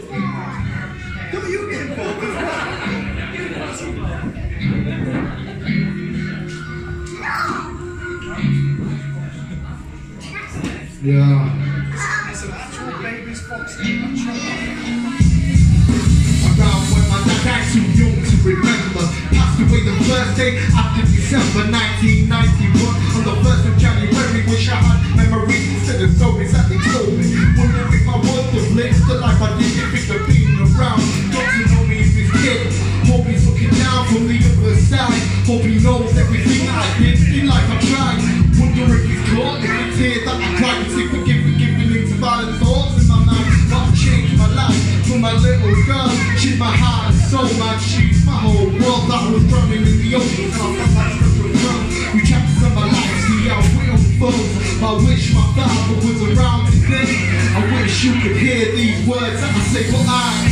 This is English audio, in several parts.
Don't you get well? Yeah. It's an actual baby's fox. I'm Around when my dad too young to remember Passed away the first day after December 1991 On the 1st of January wish I had memories instead of stories that they told me Hope he knows everything I did in life I tried Wonder if he's caught in the tears that I cried Is he forgiven, giving him to violent thoughts in my mind. But I've changed my life? From my little girl She's my heart and soul, man She's my whole world that was drowning in the ocean. Now I'm like a drum We chapters of my life, see how it unfolds. I wish my father was around today. I wish you could hear these words that I say But I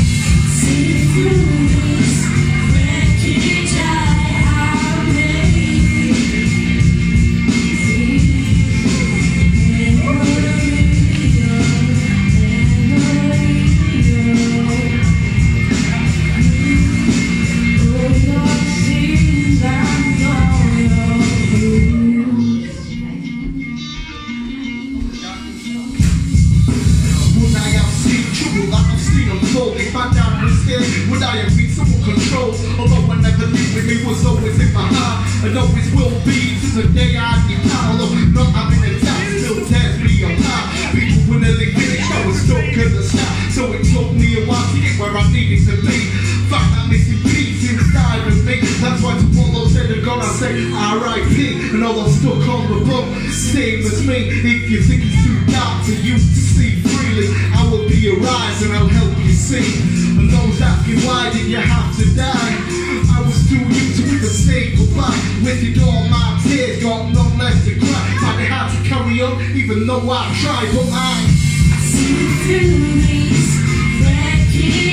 Would I have seen trouble that I've seen untold? If I down was here, would I have been someone controlled? Although I never knew with me was always in my heart And always will be to the day I depart All those stuck on the book, same as me If you think it's too dark for you to see freely I will be your eyes and I'll help you see. And those asking why did you have to die? I was too young to even say goodbye With Wasted all my tears, got none left to cry. Find it hard to carry on even though I tried But I See through this wreckage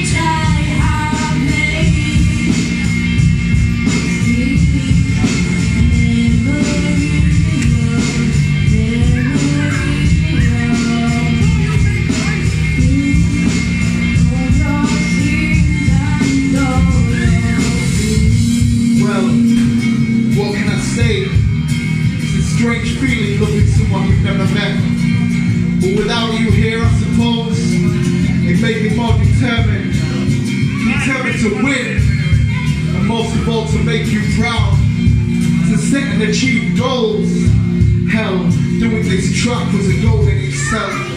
it made me more determined. Determined to win. And most of all, to make you proud. To set and achieve goals. Hell, doing this track was a goal in itself.